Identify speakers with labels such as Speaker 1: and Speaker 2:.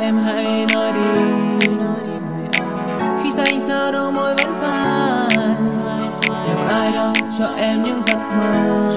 Speaker 1: em hãy nói đi. Khi say xa đôi môi vẫn phai để ai đâu cho em những giấc mơ.